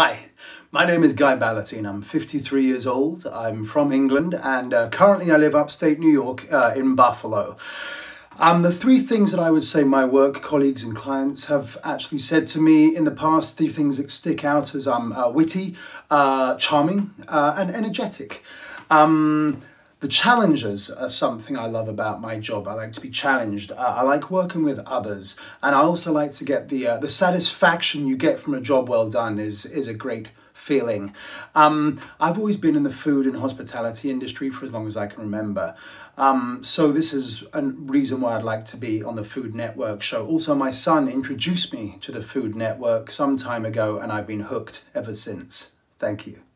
Hi, my name is Guy Ballotine. I'm 53 years old. I'm from England and uh, currently I live upstate New York uh, in Buffalo. Um, the three things that I would say my work colleagues and clients have actually said to me in the past, three things that stick out as I'm uh, witty, uh, charming, uh, and energetic. Um, the challenges are something I love about my job. I like to be challenged. Uh, I like working with others, and I also like to get the uh, the satisfaction you get from a job well done is is a great feeling. Um, I've always been in the food and hospitality industry for as long as I can remember. Um, so this is a reason why I'd like to be on the Food Network show. Also, my son introduced me to the Food Network some time ago, and I've been hooked ever since. Thank you.